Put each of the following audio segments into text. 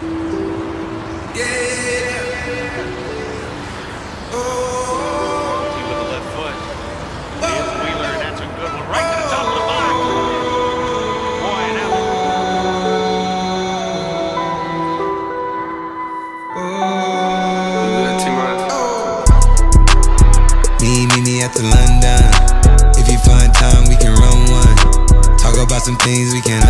Oh. to the top of the box. Boy, and that was oh. Me, me, me at London. If you find time, we can run one. Talk about some things we can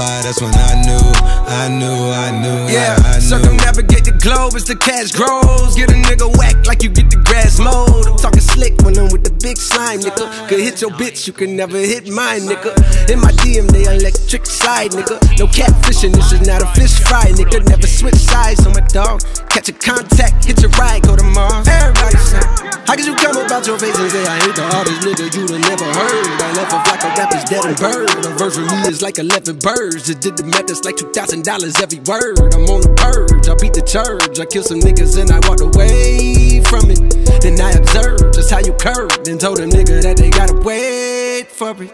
That's when I knew, I knew, I knew, Yeah, I, I knew. circumnavigate the globe as the cash grows. Get a nigga whack like you get the grass mowed. I'm talking slick when I'm with the big slime, nigga. Could hit your bitch, you can never hit mine, nigga. In my DM, they electric slide, nigga. No catfishing, this is not a fish fry, nigga. Never switch sides on my dog. Catch a contact, hit your ride, go to Mars. Everybody say, How could you come about your face and say I ain't the hardest nigga you'd have never heard? I left off like a rapper's dead and bird. A verse for me is like 11 birds. Just did the math, that's like $2,000 every word. I'm on the purge, I beat the church. I killed some niggas and I walked away from it. Then I observed just how you curved and told a nigga that they gotta wait for it.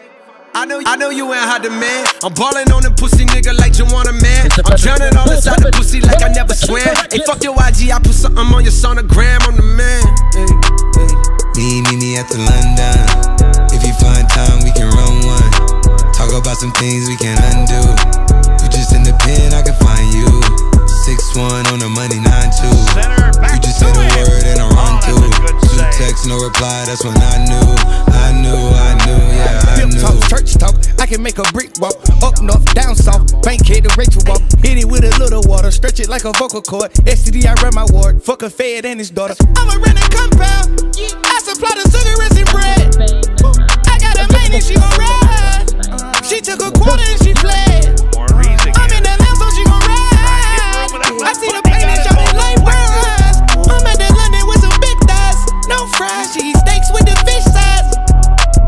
I know, I know you ain't hot demand. I'm ballin' on them pussy nigga like you want a man. I'm drowning all inside the pussy like I never swam. Hey, fuck your IG, I put something on your sonogram. I'm the man. Hey, hey. Me, me, me at the London. About some things we can undo. You just in the pen, I can find you. Six one on the money, nine two. You just say the word and I Oh, run through. Two texts, no reply. That's when I knew, I knew, I knew, yeah, I knew. talk, church talk. I can make a brick walk. Up north, down south. Bankhead to Rachel walk. Hit it with a little water. Stretch it like a vocal cord. STD, I run my ward. Fuck a fed and his daughter. I'm a renting compound. I supply the cigarettes and bread. I got a man and she gon' ride. She took a quarter and she fled. I'm in the lamb, so she gon' ride. I see the pain and shot it like fries. I'm at the London with some big thighs. No fries, she eat steaks with the fish size.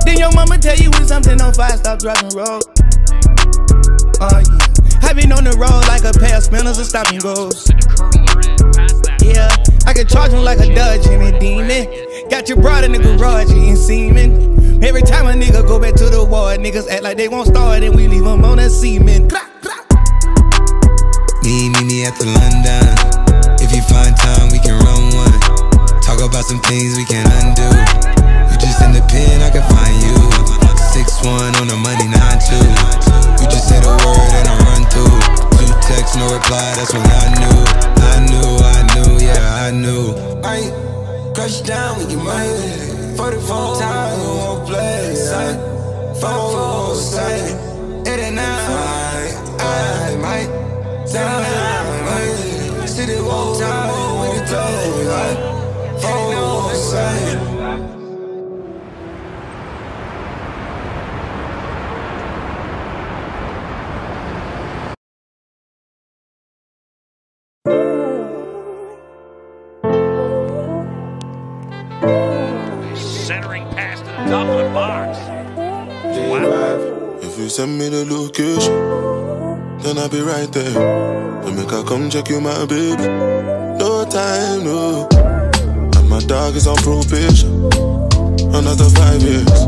Then your mama tell you when something on fire, stop driving road. Oh yeah. I been on the road like a pair of spinners and stopping goes. Yeah, I can charge him like a Dodge and a demon. Got your broad in the garage eating semen. Every time a nigga go back to the war, niggas act like they won't start and we leave them on a semen. Me, me, me at the London. If you find time, we can run one. Talk about some things we can undo. You just in the pen, I can find you. Six one on the money, nine two. You just say the word and I run through. Two texts, no reply. That's when I knew, I knew, I knew, yeah, I knew. I crush down with your money. 44 times, whole place. Five four sight. It ain't nine. I might down. might See the whole time when it goes. Four sight. Centering pass to the top of the box. Wow. If you send me the location, then I'll be right there. And make I come check you, my baby. No time, no. And my dog is on probation. Another five years.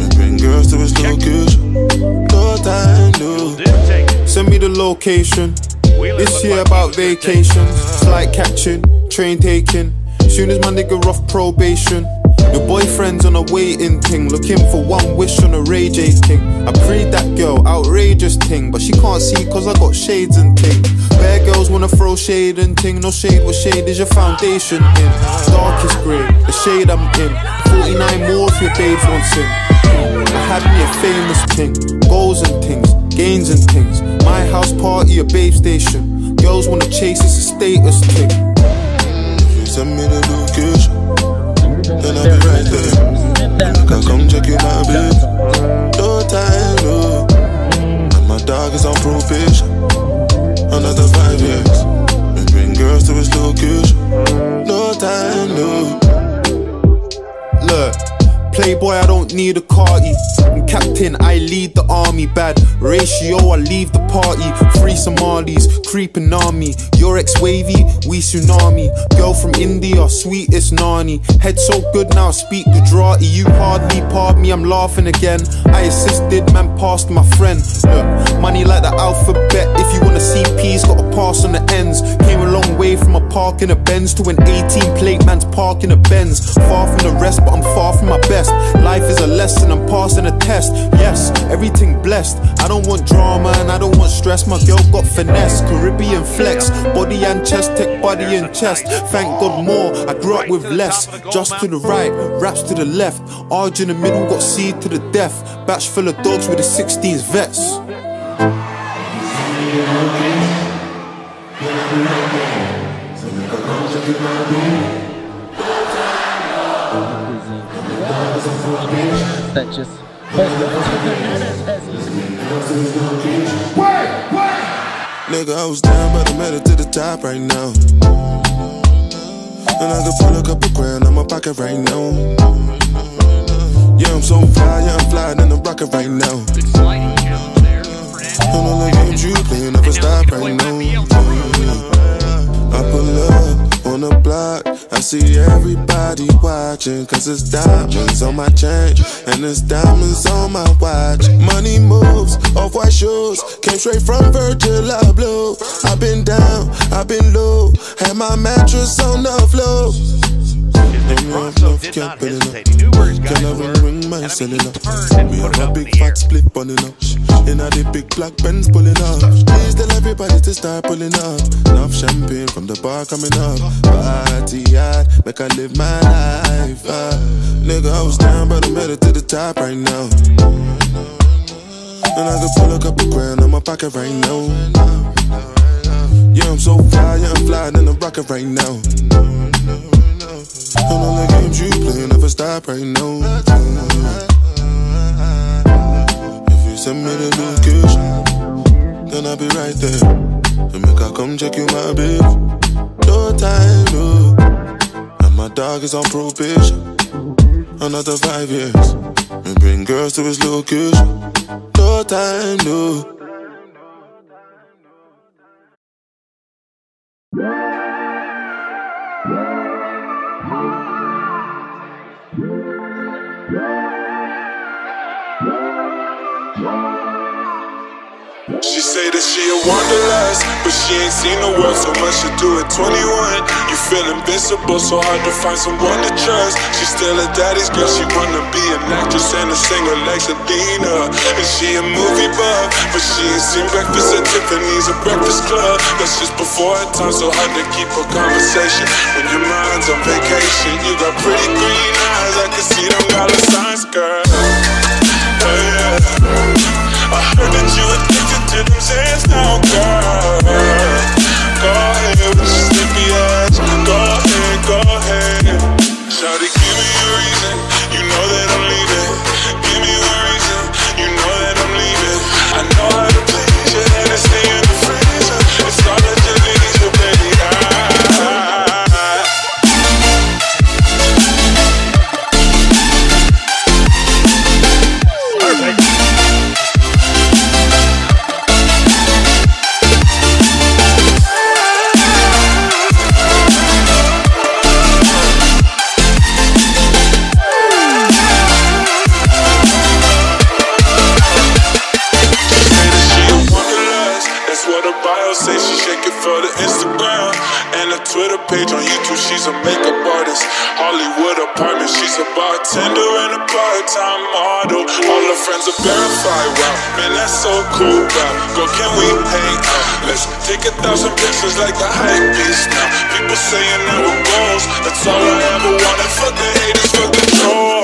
And bring girls to his location. No time, no. Didn't take it. Send me the location. This year about he was gonna take vacations, flight catching, train taking. Soon as my nigga off probation, your boyfriend's on a waiting thing, looking for one wish on a Ray J thing. I prayed that girl, outrageous thing, but she can't see cause I got shades and ting. Bad girls wanna throw shade and ting, no shade, what shade is your foundation in? Darkest grey, the shade I'm in. 49 more if your babes want sin. I had me a famous thing, goals and things, gains and things. My house party, a babe station. Girls wanna chase, it's a status thing. Send me the location, then I'll be right there. I come check you, my baby. No time, no. And my dog is on probation. Another five years. And bring girls to his location. No time, no. Look, Playboy, I don't need a Carti. I'm captain, I lead the army. Bad ratio, I leave the party. Free Somalis, creeping army. Your ex wavy, we tsunami. Girl from India, sweetest nani. Head so good now, speak Gujarati. You hardly pardon me, I'm laughing again. I assisted, man, passed my friend. Look, money like the alphabet. If you wanna see P's, gotta pass on the ends. Came a long way from a park in a Benz to an 18 plate man's park in a Benz. Far from the rest, but I'm far from my best. Life is a lesson, I'm passing a test. Yes, everything blessed. I don't want drama and I don't want stress. My girl got finesse, Caribbean flex, body and chest, tech body and chest. Thank God more, I grew up with less. Just to the right, raps to the left. Arj in the middle, got C to the death. Batch full of dogs with the 16s vets. That just. Nigga, I was down, but I made it to the top right now. And I can pull a couple grand on my pocket right now. Yeah, I'm so fly, yeah, I'm flying in the rocket right now. And all the games you play never stop right now. See everybody watching. Cause it's diamonds on my chain, and it's diamonds on my watch. Money moves, off white shoes, came straight from Virgil Abloh. I've been down, I've been low, had my mattress on the floor. Bronco did not hesitate. He knew where his guys I were. and I mean, he turned and We put it a up in big the air. fat split pulling up. In a the big black Benz pulling up. Please tell everybody to start pulling up. Enough champagne from the bar coming up. Party hard, make I live my life. Uh. Nigga, I was down, but I'm headed to the top right now. And I can pull a couple grand on my pocket right now. Yeah, I'm so fly, yeah, I'm flying in the rocket right now. And all the games you play never stop right now. If you send me the location, then I'll be right there. And make I come check you, my babe. No time, no. My dog is on probation. Another five years. And bring girls to his location. No time, no. She say that she a wanderlust, but she ain't seen the world so much to do at 21. You feel invincible, so hard to find someone to trust. She still a daddy's girl, she wanna be an actress and a singer like Selena. And she a movie buff, but she ain't seen breakfast at Tiffany's or Breakfast Club. That's just before her time, so hard to keep a conversation. When your mind's on vacation, you got pretty green eyes, I can see them dollar signs, girl. Oh, yeah. I heard that you addicted to them Xans now, girl. Go ahead with your slippy ass. Go ahead, go ahead. Page on YouTube. She's a makeup artist. Hollywood apartment. She's a bartender and a part-time model. All her friends are verified. Wow, man, that's so cool. Wow, girl, can we hang out? Let's take a thousand pictures like the hype beast now. People saying that we're goals. That's all I ever wanted. Fuck the